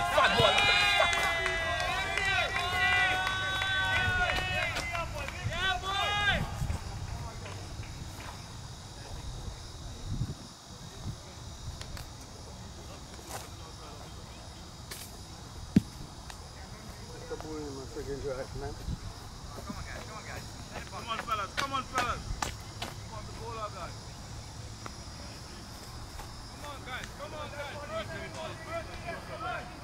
it, boy. Come on, guys. Come on, guys. Come on, guys. Come on, guys. Come on, guys. Come on, guys.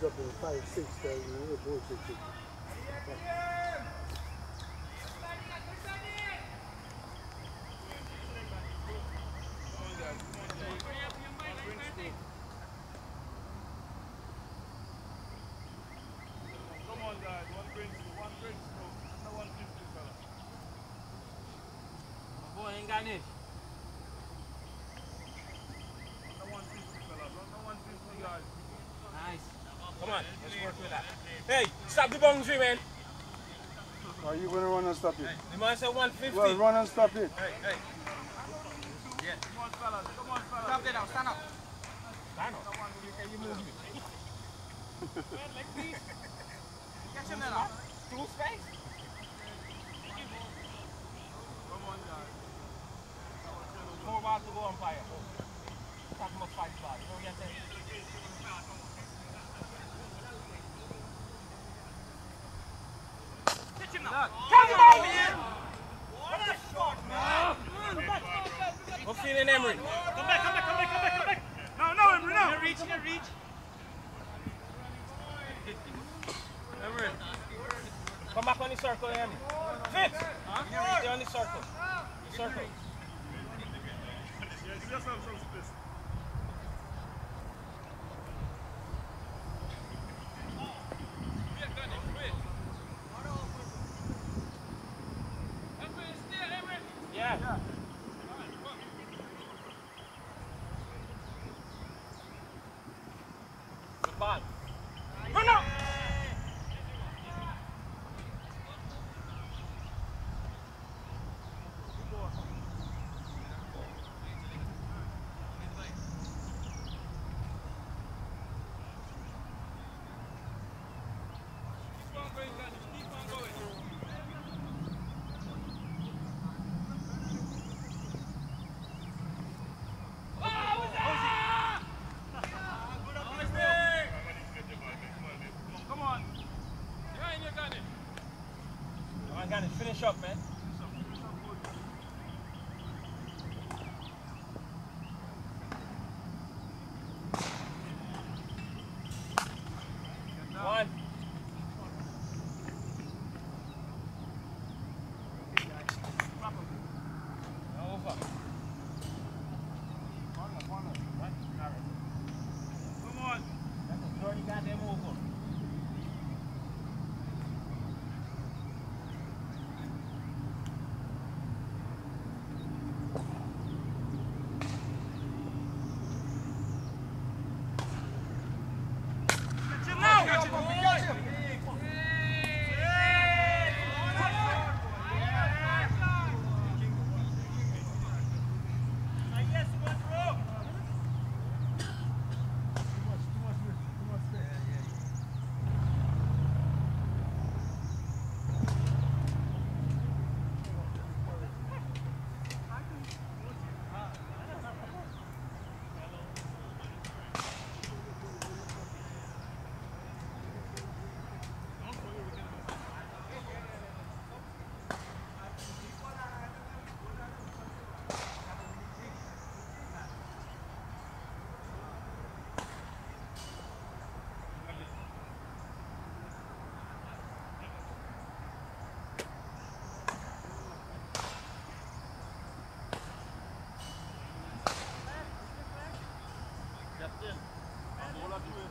Dropping five, six thousand, and the bullshit. Come on, guys. One drink, one drink, no one fifty, fella. Boy, ain't got this. No one fifty, fella. No one fifty, guys. Nice. Come work with that. Hey, stop the boundary, man. Are you gonna run and stop it? The man said 150. Well, run and stop it. Hey, hey. Come on, fellas. Come on, fellas. Stop there now. Stand up. Stand up. You, you move me. Catch him there now. Two space. Come on, guys. Four balls to go on fire. Talk about five balls. You know what I'm saying? Catch him now. Come on, man! What feeling, Emery? Come back. Come back. Come back. Come back. Come back. No, no, Emery, no. You reach, Reach. Emery. Come back on the circle, Emery. Fitz! Stay on the circle. Circle. pour la tour.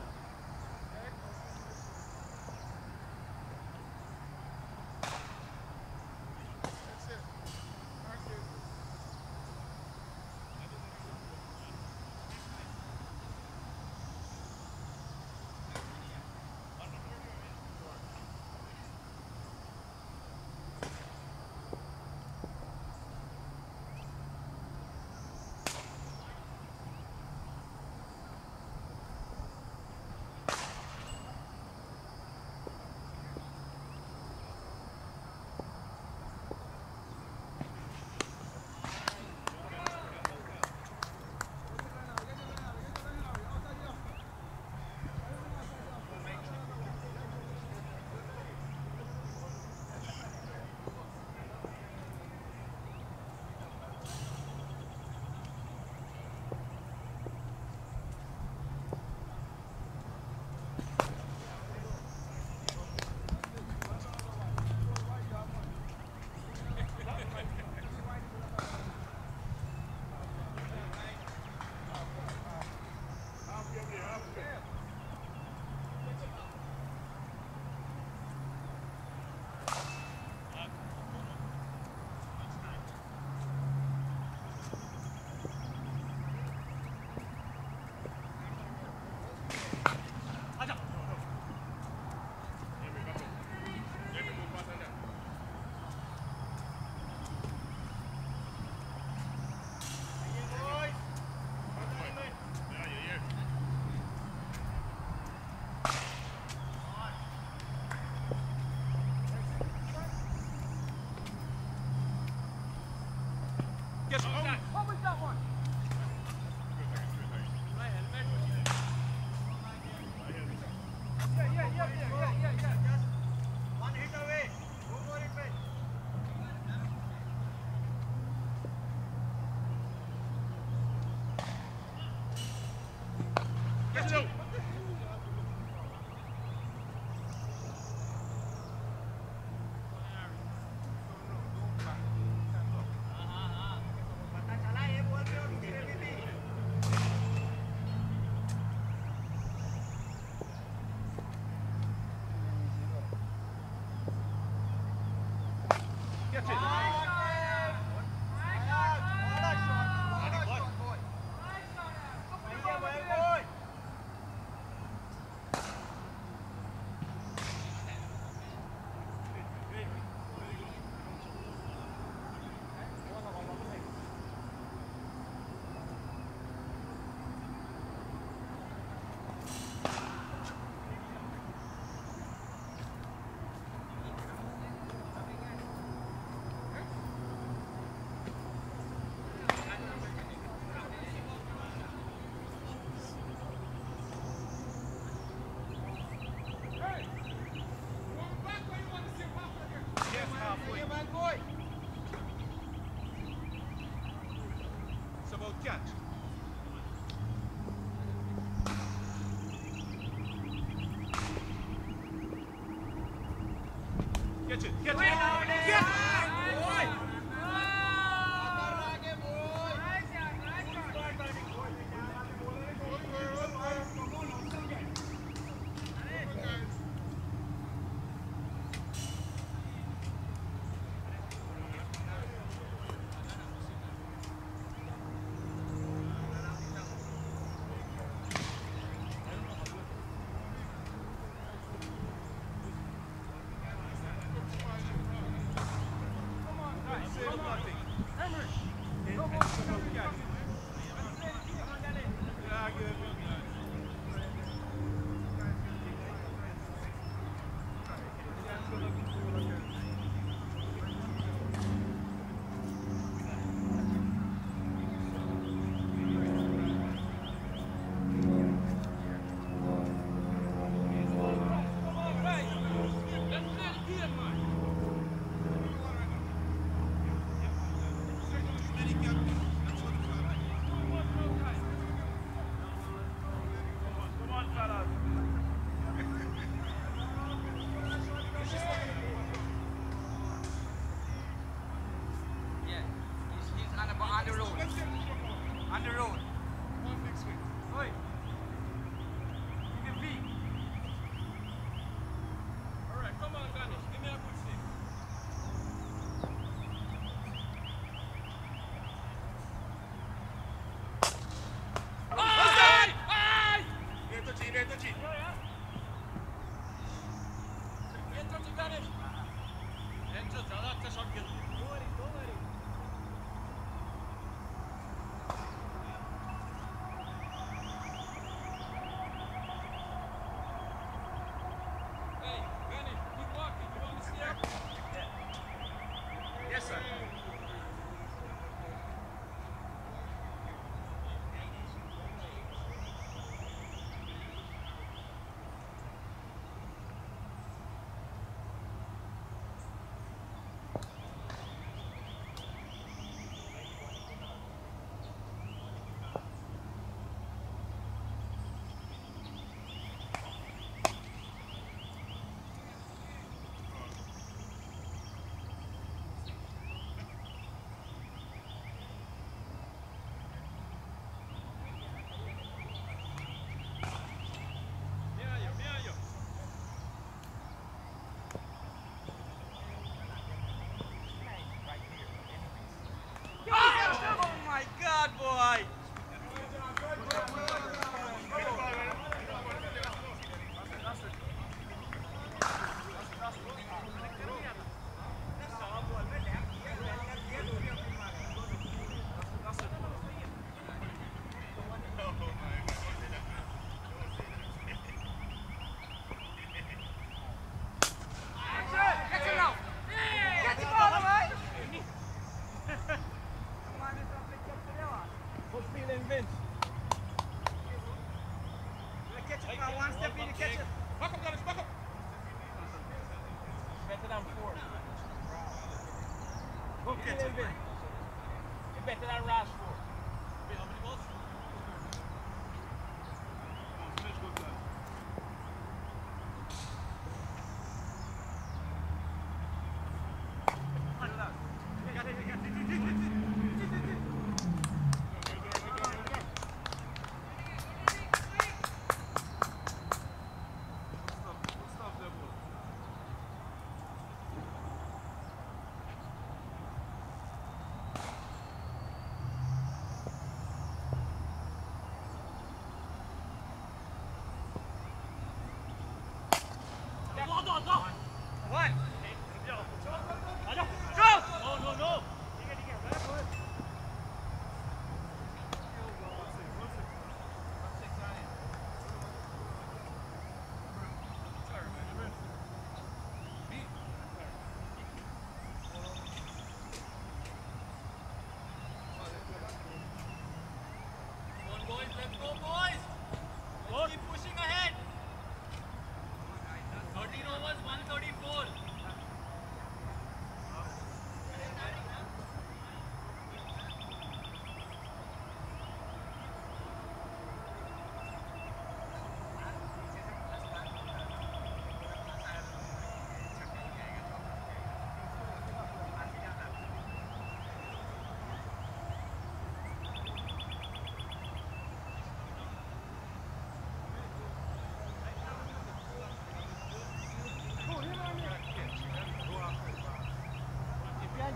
You're better than Rashford.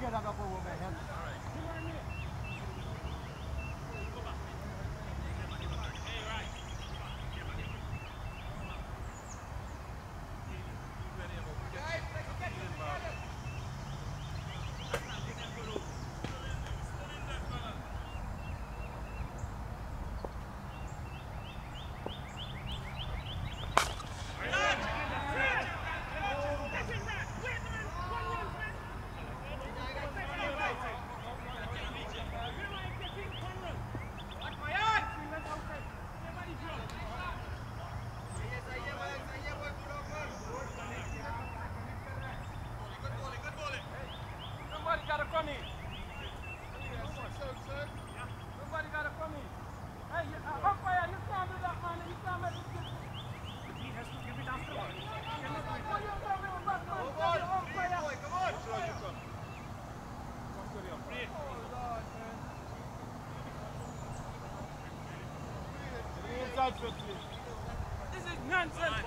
get up before we'll make him. All right. This is nonsense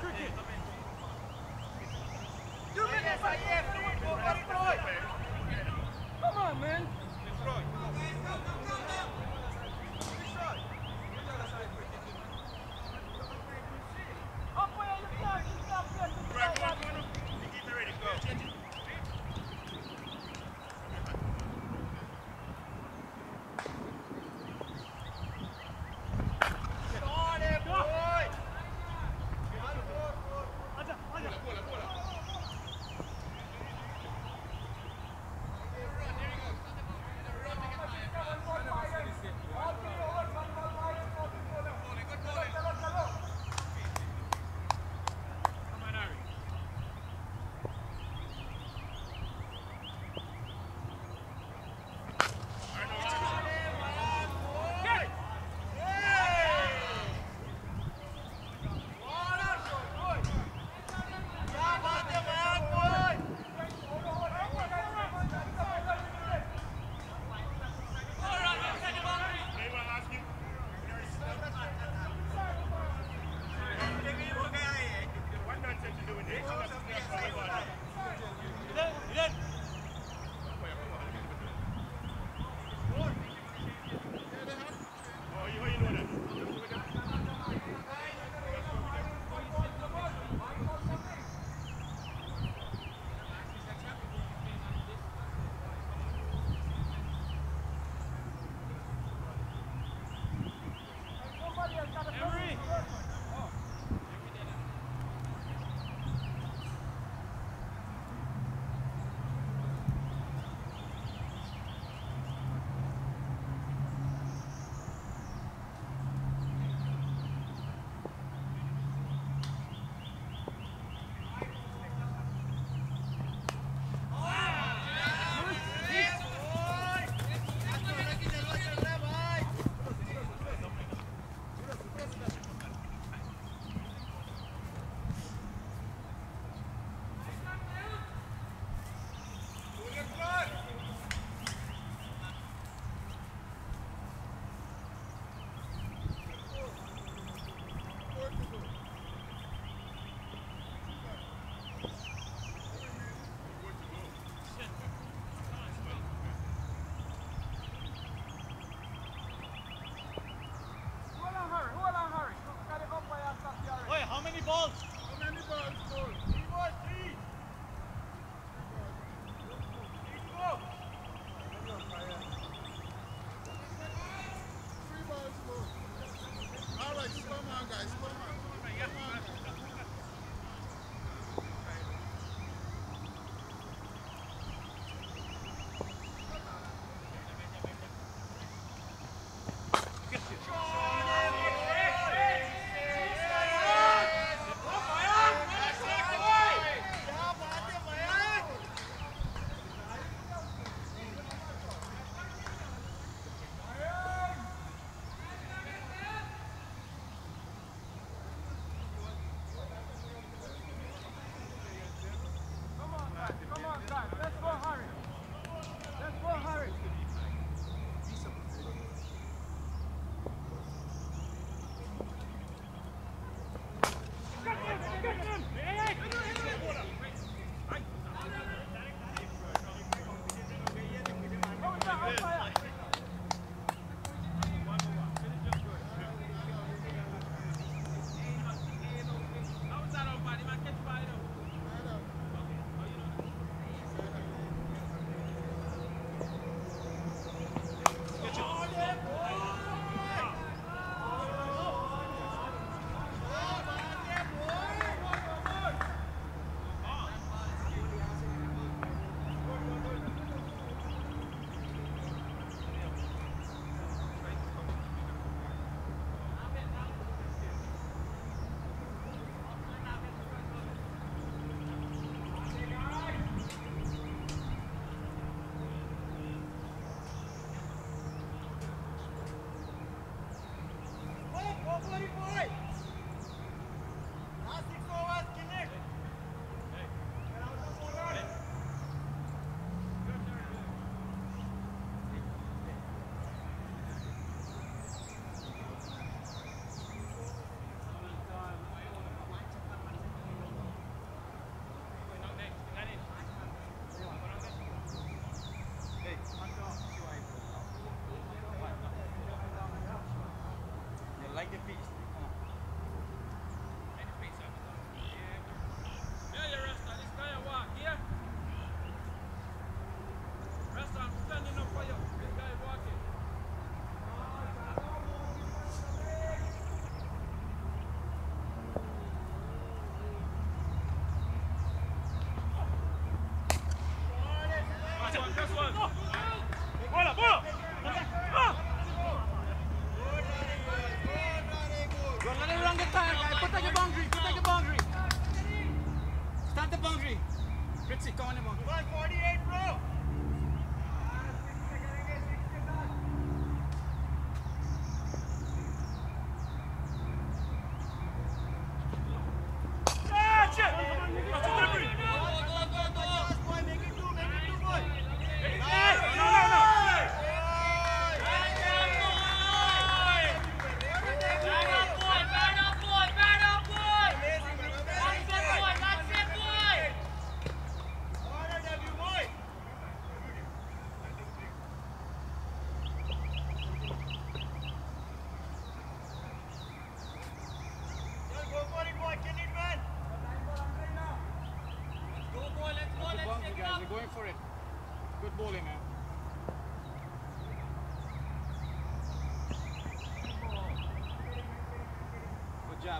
Put guys. Protect your boundary. Protect your boundary. Stand the boundary. Ritzy, come on him. 148, bro.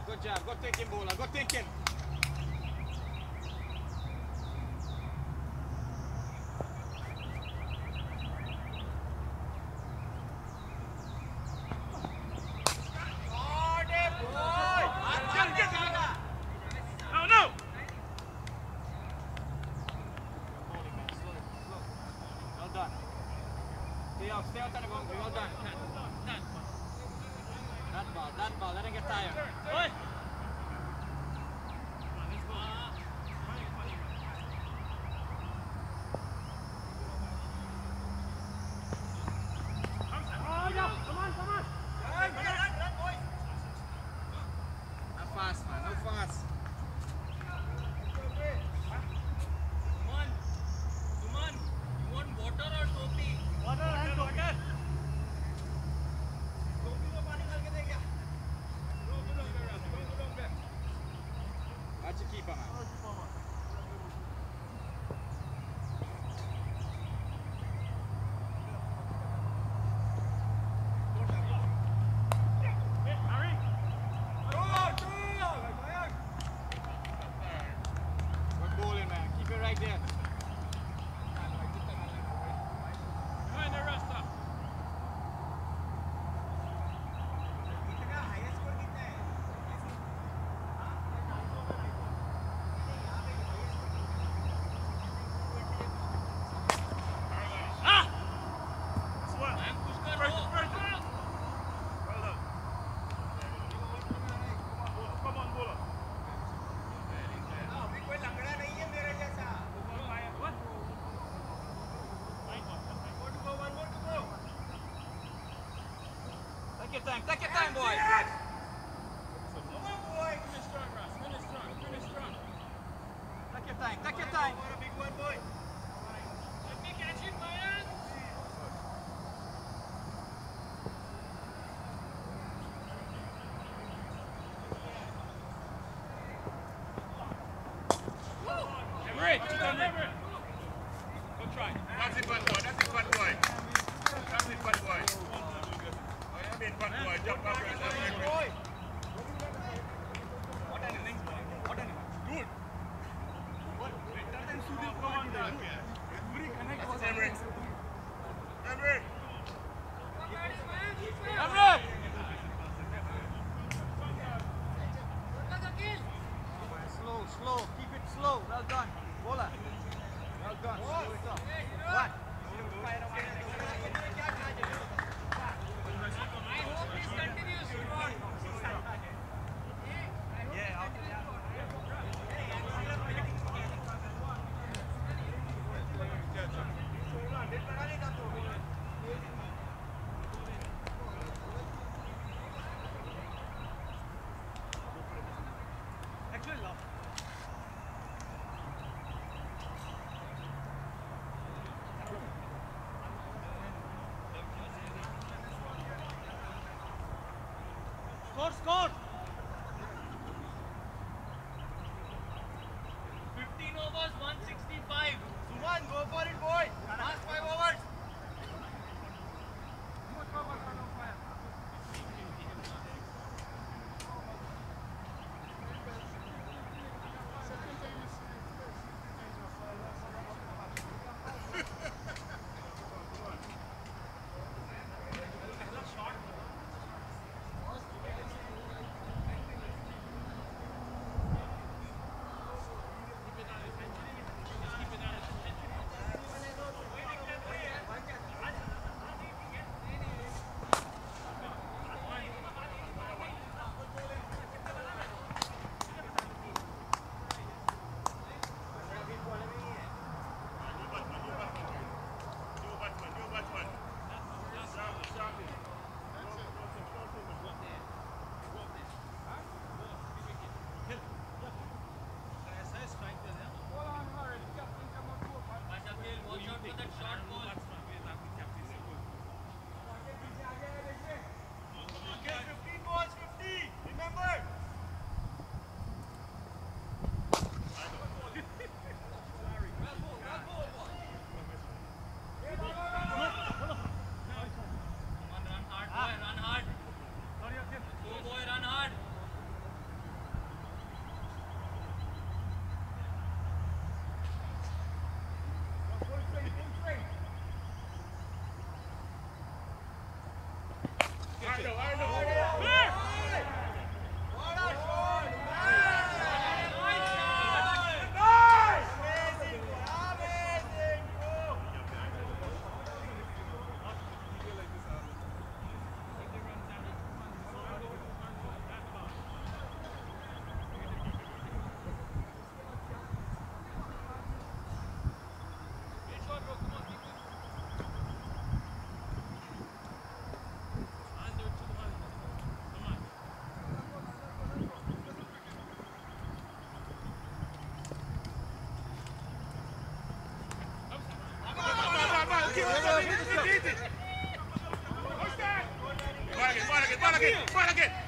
Good job. Go thinking, Bola. Go thinking. time, take your time, boy. Jump, jump, jump. Score, score! Bora aqui, bora aqui, bora aqui, bora aqui!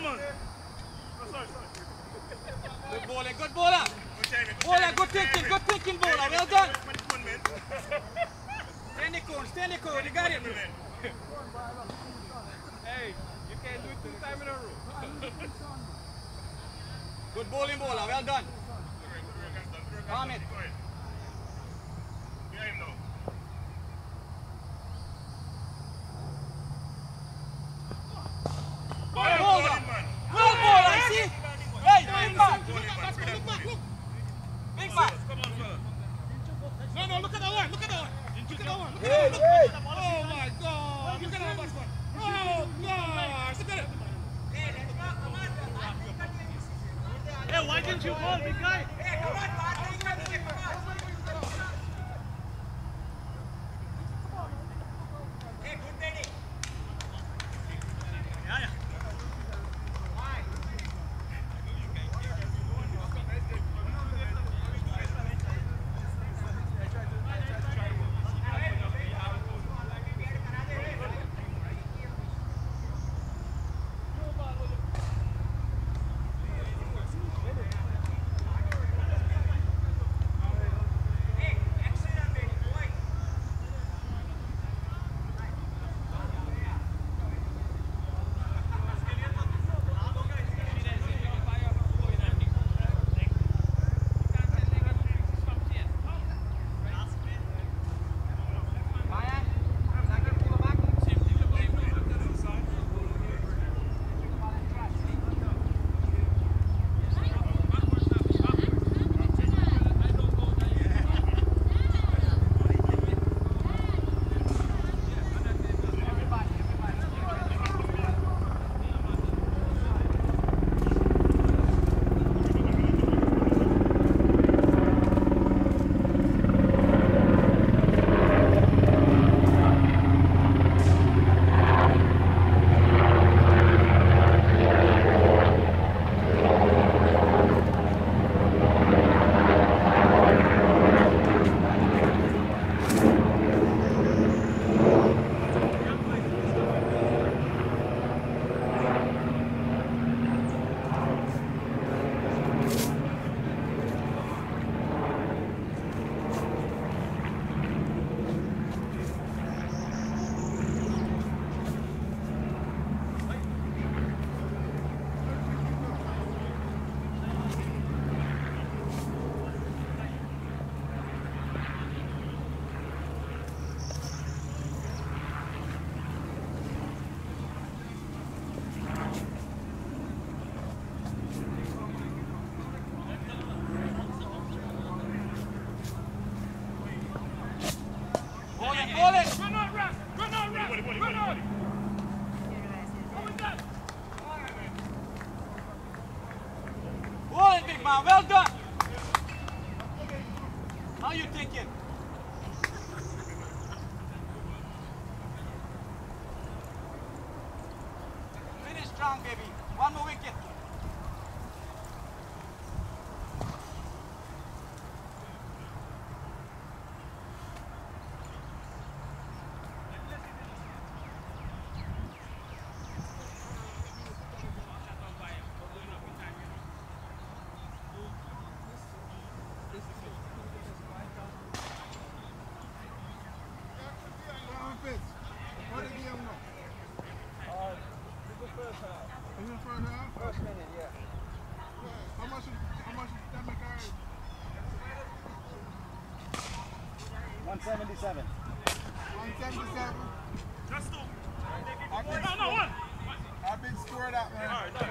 man! Good bowling, good bowler! Good good well done! Stand you got it! Hey, you can do it two times in a row. good bowling bowler, well done! 177. 177. Justin. I've been scored out, man.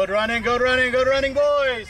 Good running, good running, good running, boys.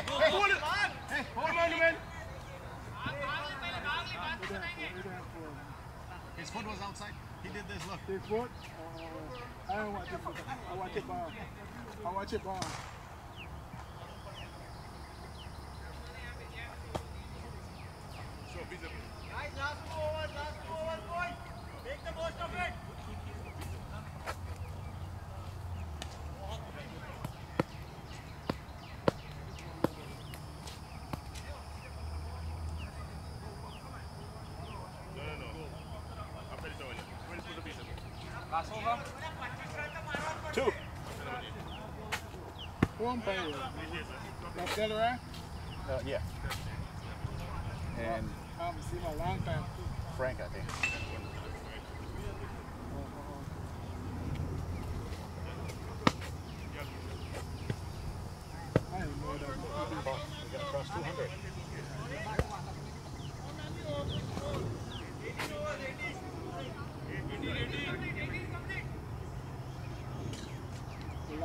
His foot was outside. He did this, look. His foot? Uh, I don't watch it. I watch it bar. I watch it bar. Two. One player. Left the other uh, yeah. And. Frank, I think.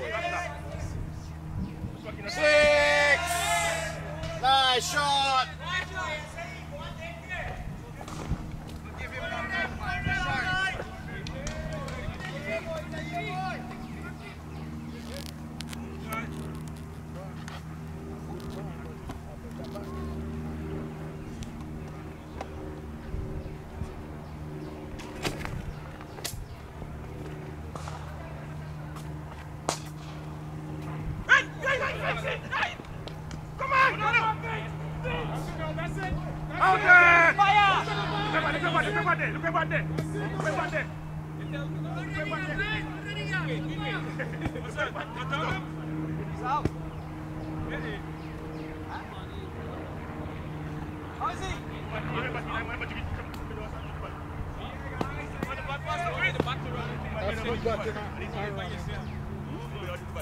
boys.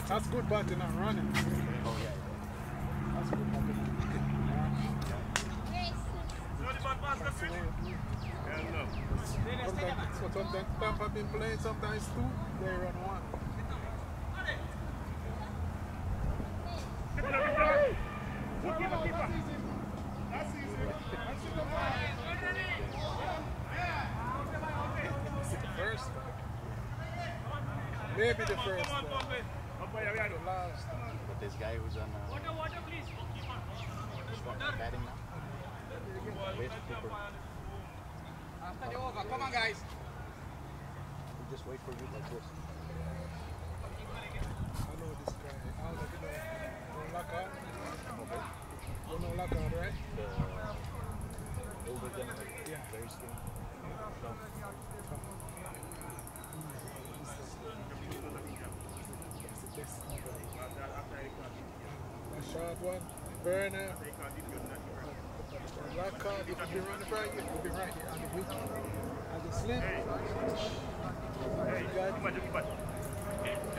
That's good batting and running. Hell no. I've been playing sometimes too. Fair enough. Black car, if you right here, you've right here. I you. I hey.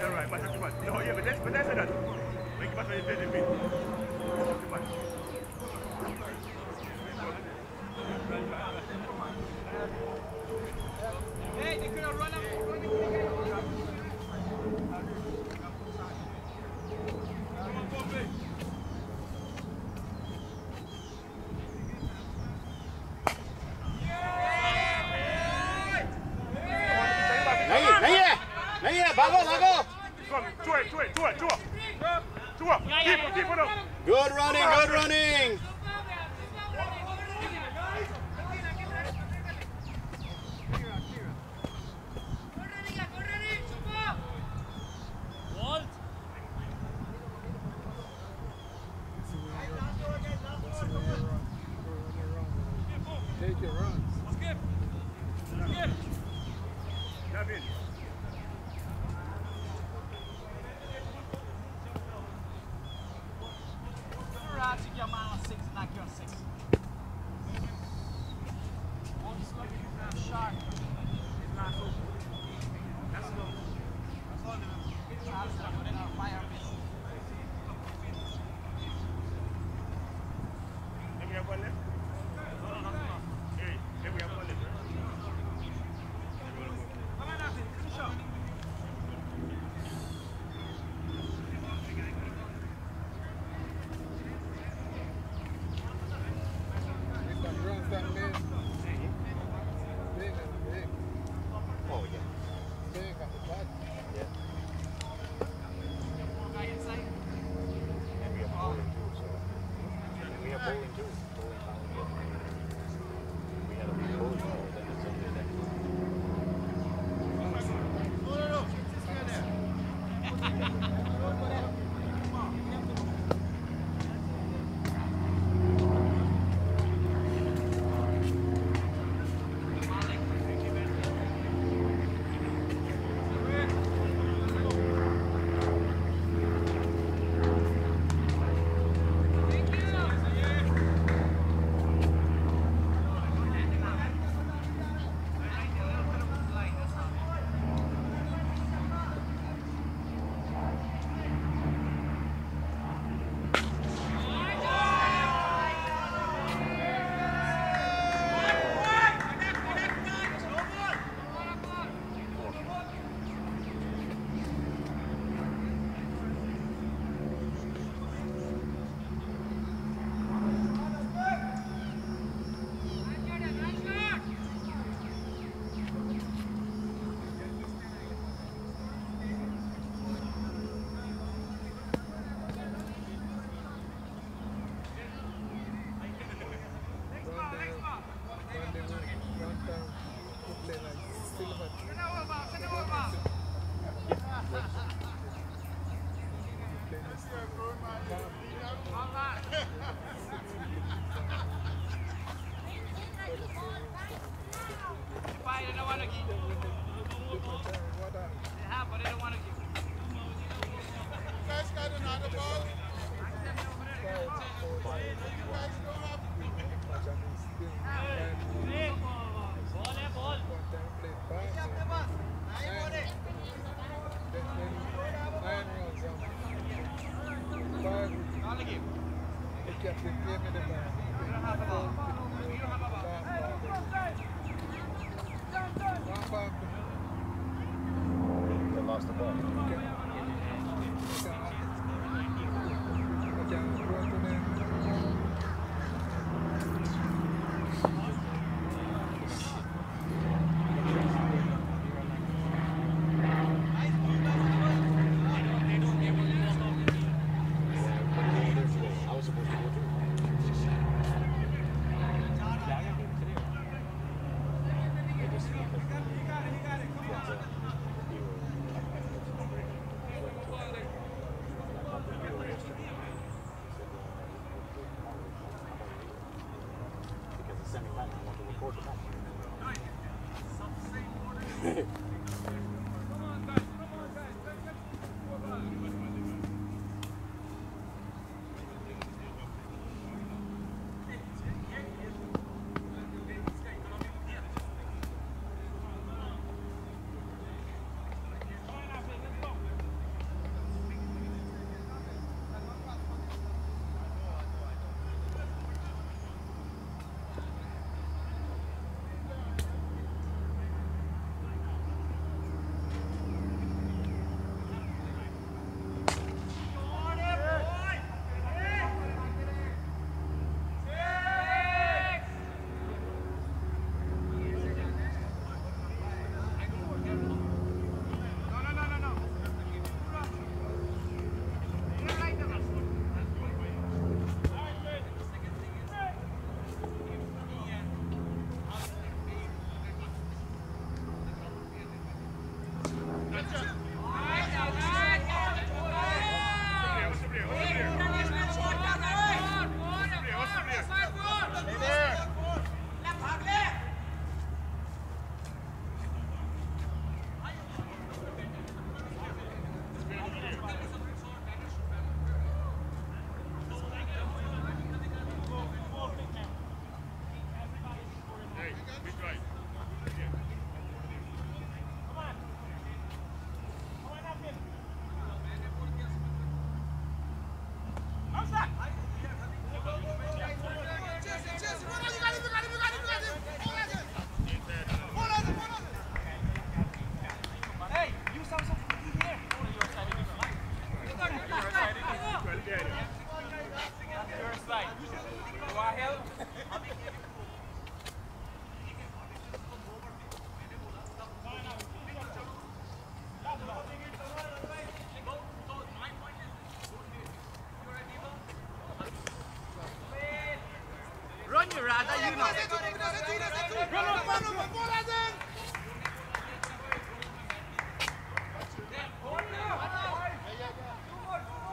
All right, but that's but that's enough. Make it much to the bed.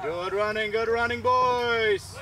Good running, good running, boys.